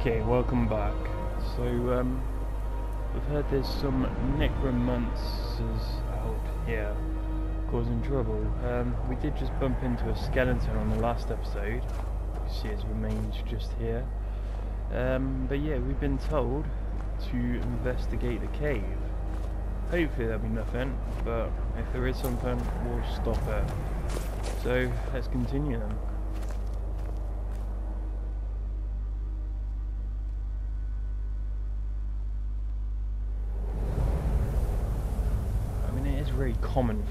Okay, welcome back. So, um, we've heard there's some necromancers out here causing trouble. Um, we did just bump into a skeleton on the last episode. You see his remains just here. Um, but yeah, we've been told to investigate the cave. Hopefully there'll be nothing, but if there is something, we'll stop it. So, let's continue then.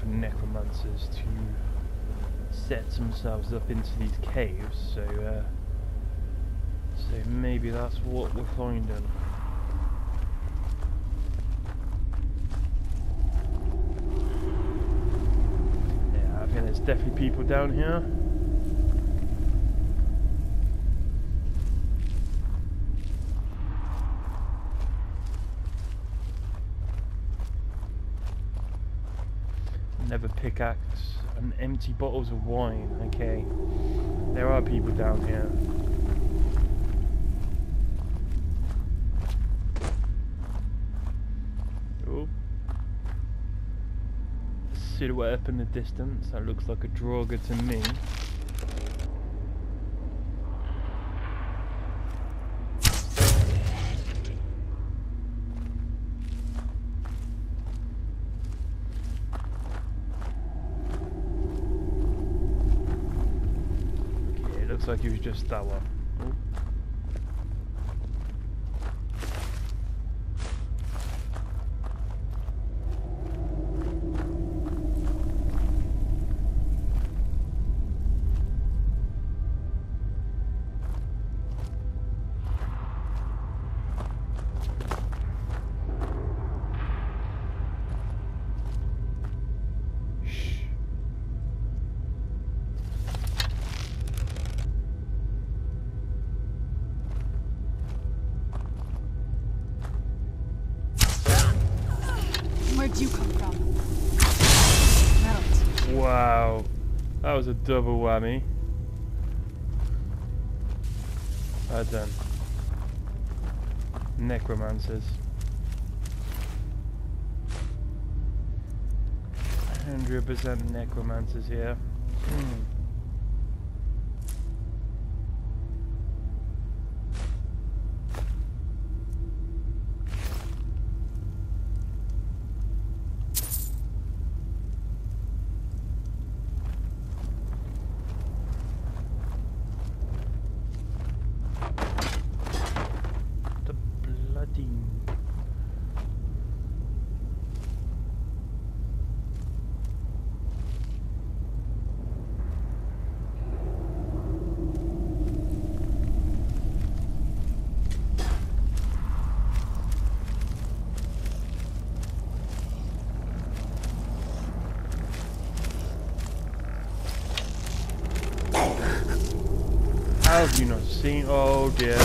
Necromancers to set themselves up into these caves, so uh, so maybe that's what we're finding. Yeah, I think there's definitely people down here. Pickaxe and empty bottles of wine. Okay. There are people down here. Oh. Silhouette up in the distance. That looks like a Draugr to me. Okay, it looks like he was just that one. Double whammy. I done. Necromancers. 100% necromancers here. Hmm. the bloody How have you not seen? Oh dear.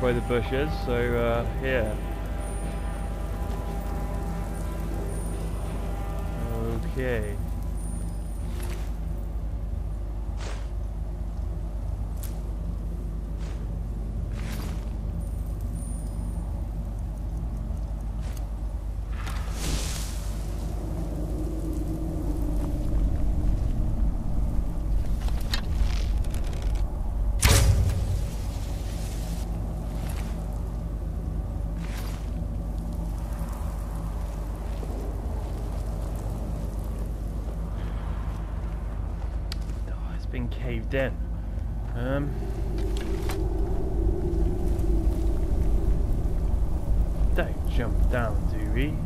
By the bushes, so uh, yeah. Caved in. Um. Don't jump down, do we?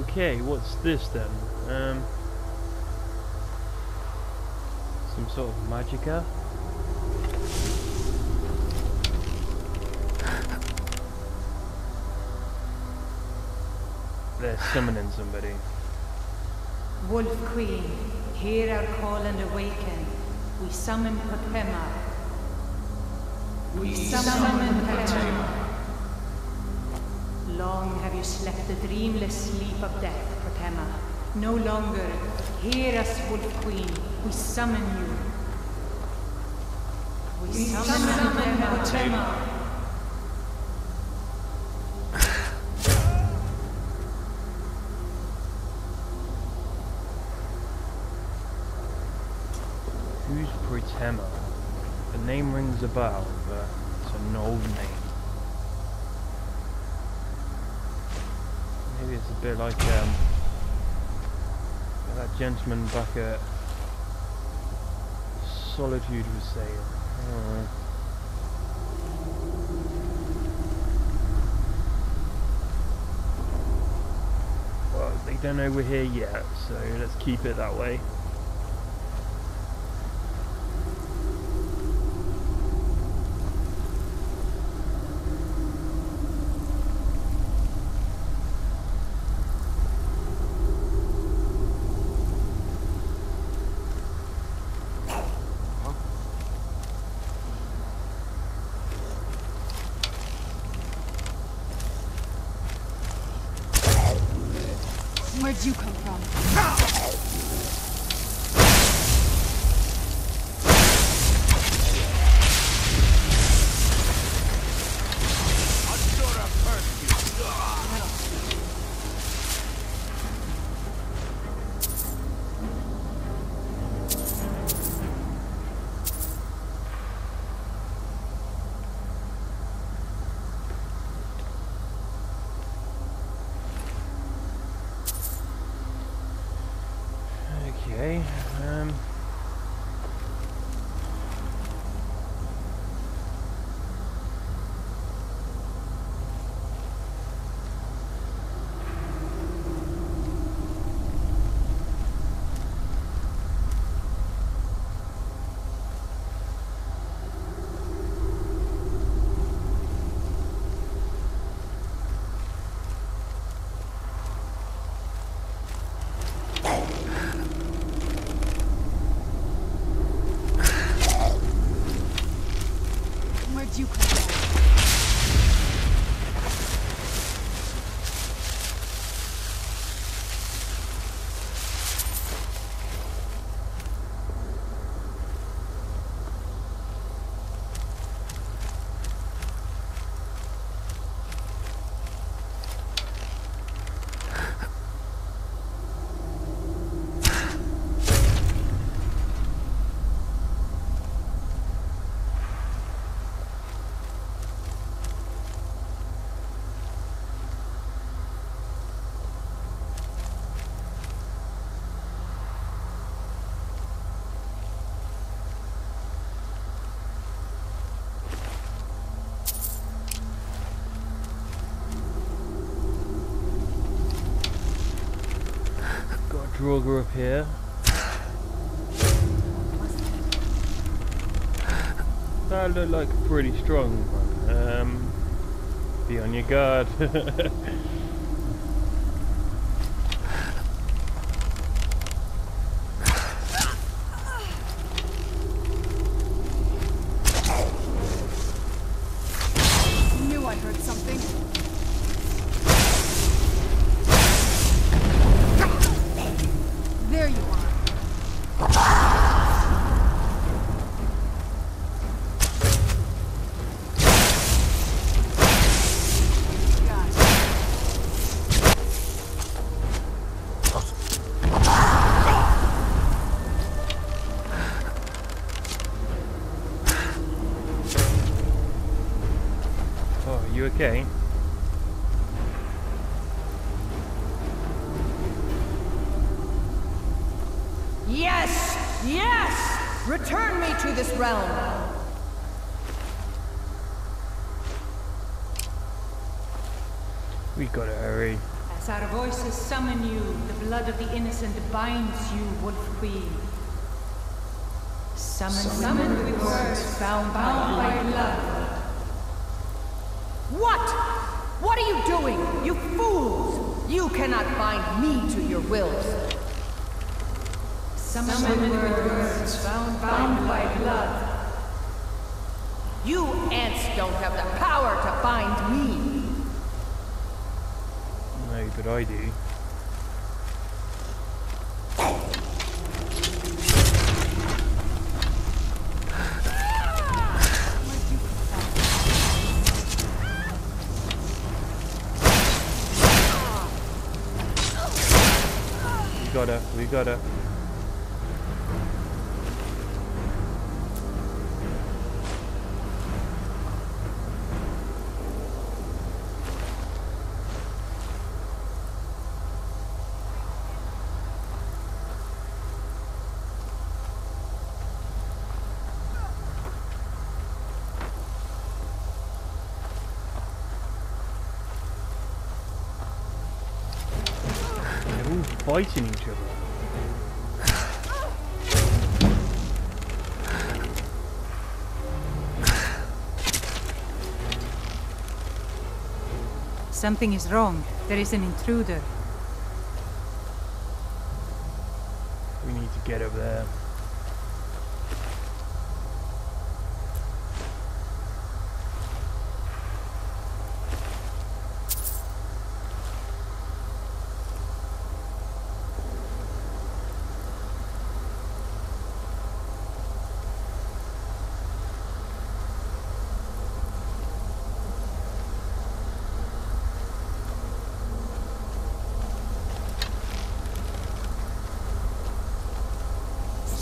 Okay, what's this then? Um, some sort of magicka? They're summoning somebody. Wolf Queen, hear our call and awaken. We summon Potema. We summon Potema. Long have you slept the dreamless sleep of death, Potema. No longer. Hear us, Wolf Queen. We summon you. We, summon, Potema. Who's Pritema? The name rings a bell, but it's an old name. Maybe it's a bit like um, that gentleman back at Solitude was saying. Well, they don't know we're here yet, so let's keep it that way. Where'd you come from? Okay, um... Where'd you come? Draugr up here. That looked like pretty strong. Um, be on your guard. okay? Yes! Yes! Return me to this realm! We gotta hurry. As our voices summon you, the blood of the innocent binds you, Wolf Queen. Summon, summon with words bound, bound by blood. What? What are you doing? You fools! You cannot bind me to your wills. Summon, summon words bound by blood. You ants don't have the power to bind me. No, but I do. Got her, we got her. They're all fighting each other. Something is wrong. There is an intruder. We need to get over there.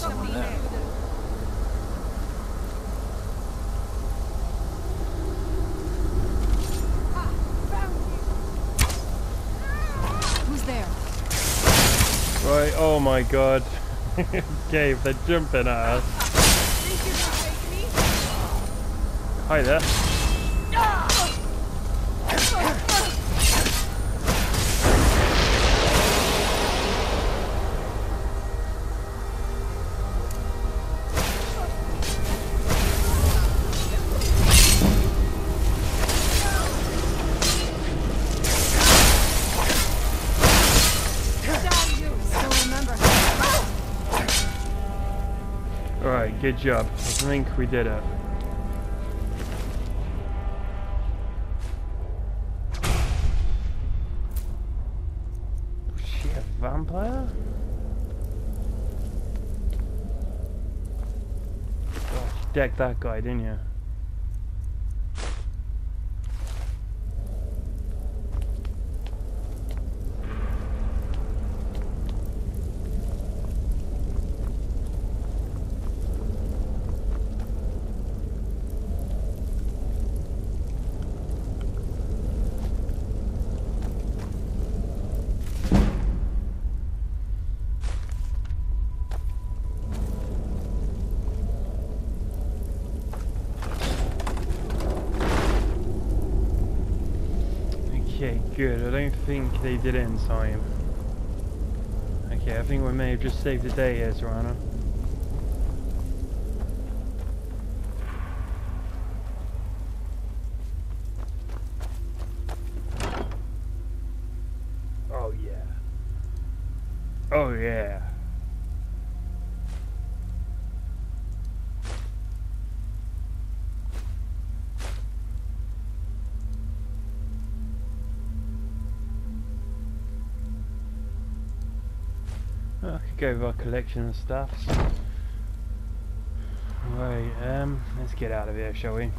Someone there. Who's there? Right, oh my god. Gabe, they're jumping at us. Think you can take me? Hi there. Good job. I think we did it. Was she a vampire? Oh, you decked that guy, didn't you? Okay, good. I don't think they did it in time. Okay, I think we may have just saved the day here, Serrano. Go our collection of stuff. Right, um, let's get out of here, shall we?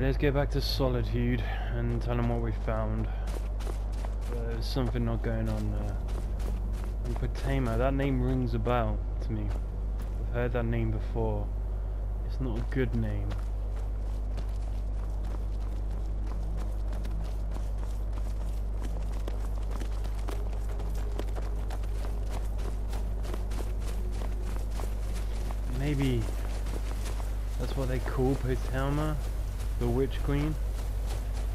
Alright, let's get back to Solitude and tell them what we found. Uh, there's something not going on there. And that name rings a bell to me. I've heard that name before. It's not a good name. Maybe that's what they call Potema, the Witch Queen.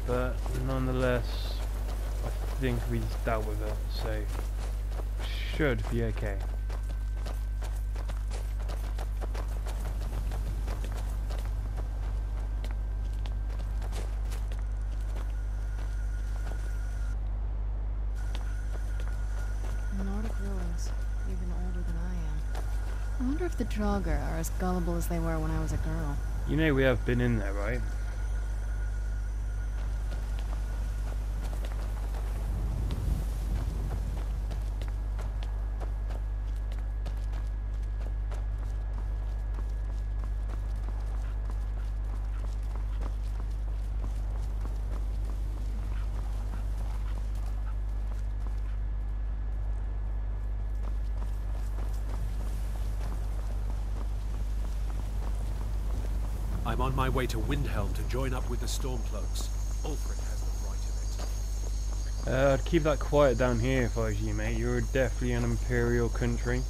But nonetheless, I think we've dealt with it, so should be okay. Nordic ruins, even older than I am. I wonder if the Draugr are as gullible as they were when I was a girl. You know we have been in there, right? Way to Windhelm to join up with the Stormcloaks. Ulfric has the right of it. Uh, I'd keep that quiet down here if I was you, mate. You're definitely an imperial country.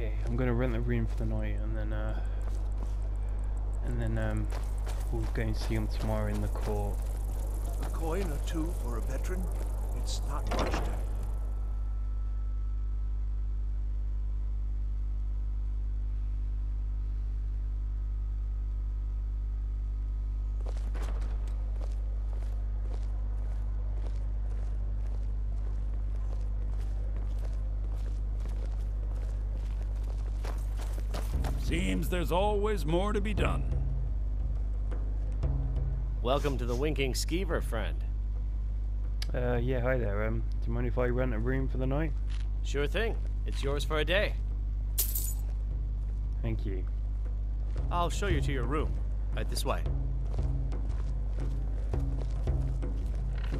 Okay, I'm gonna rent the room for the night and then uh and then um we'll go and see him tomorrow in the court. A coin or two for a veteran? It's not much to... Seems there's always more to be done. Welcome to the Winking Skeever, friend. Uh yeah, hi there. Um do you mind if I rent a room for the night? Sure thing. It's yours for a day. Thank you. I'll show you to your room. Right this way.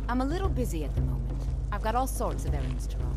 I'm a little busy at the moment. I've got all sorts of errands to run.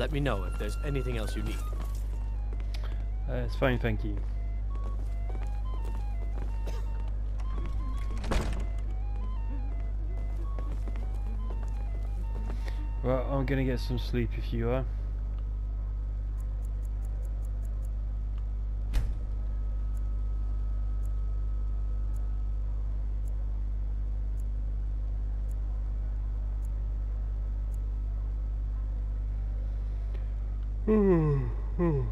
Let me know if there's anything else you need. Uh, it's fine, thank you. Well, I'm gonna get some sleep if you are. Oh, oh,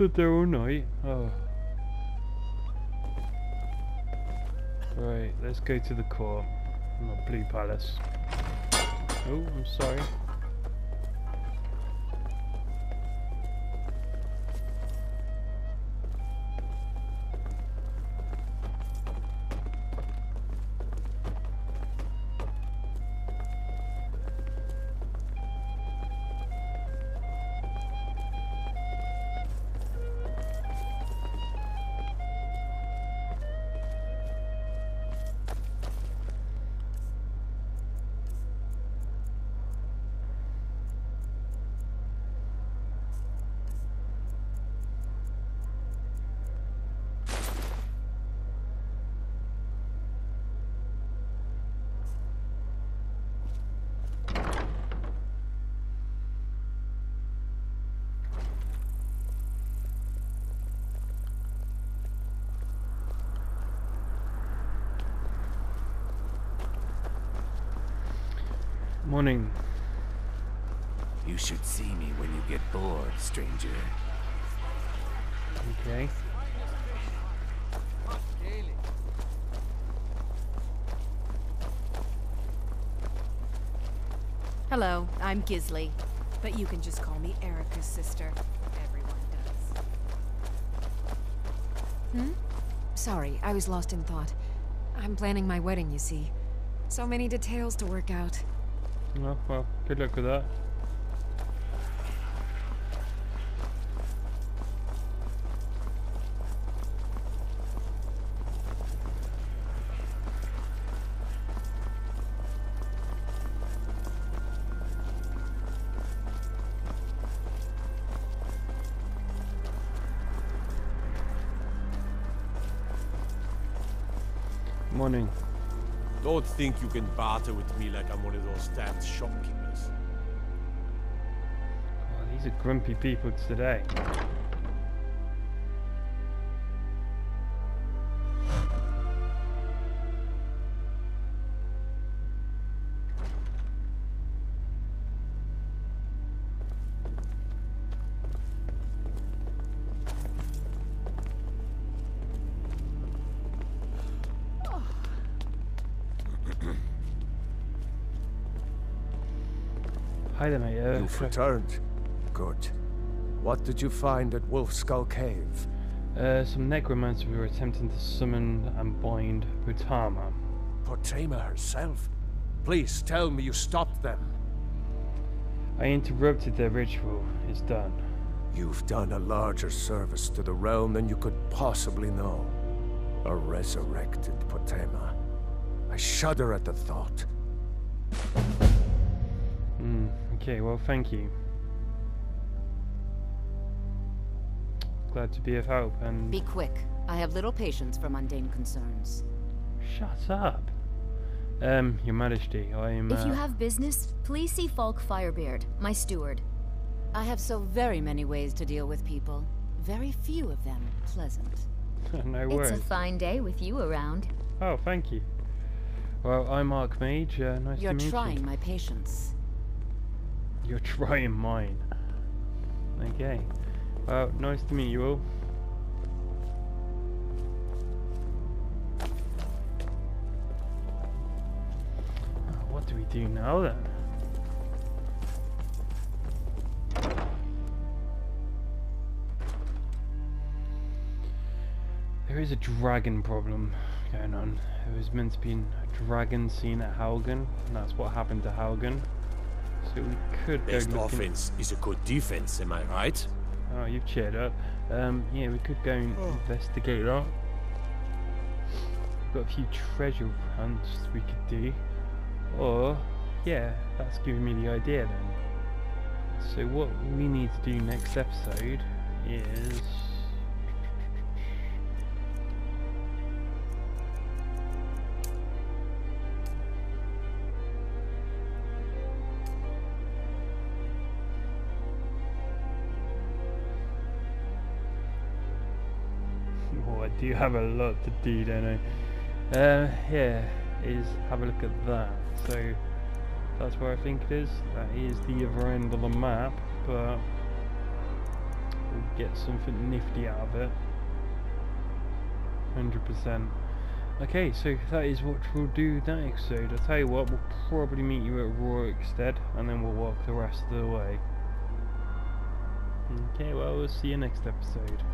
all night. Oh. Right, let's go to the court. Not Blue Palace. Oh, I'm sorry. Morning. You should see me when you get bored, stranger. Okay. Hello, I'm Gisley, but you can just call me Erica's sister. Everyone does. Hmm? Sorry, I was lost in thought. I'm planning my wedding, you see. So many details to work out. Oh, well, good luck with that. Morning. Don't think you can barter with me like I'm one of those damned shopkeepers. Oh, these are grumpy people today. You've returned. Good. What did you find at Wolf Skull Cave? uh, some necromancers were attempting to summon and bind Utama. Potema herself? Please tell me you stopped them. I interrupted their ritual. It's done. You've done a larger service to the realm than you could possibly know. A resurrected Potema. I shudder at the thought. Hmm. Okay. Well, thank you. Glad to be of help. And Be quick. I have little patience for mundane concerns. shut up. Um, Your Majesty, I am. If you uh, have business, please see Falk Firebeard, my steward. I have so very many ways to deal with people. Very few of them pleasant. no worries. It's a fine day with you around. Oh, thank you. Well, I'm Archmage. Uh, nice You're to meet trying You're trying my patience. You're trying mine. Okay. Well, nice to meet you all. What do we do now then? There is a dragon problem going on. There was meant to be a dragon seen at Helgen, and that's what happened to Helgen. So we could go Best look in- offense is a good defense, am I right? Oh, you've cheered up. Um, yeah, we could go and investigate that. We've got a few treasure hunts we could do. Or, yeah, that's giving me the idea then. So what we need to do next episode is have a lot to do, don't I? Uh, have a look at that. So that's where I think it is. That is the other end of the map, but we'll get something nifty out of it. 100%. Okay, so that is what we'll do that episode. I'll tell you what, we'll probably meet you at Rorikstead, and then we'll walk the rest of the way. Okay, well, we'll see you next episode.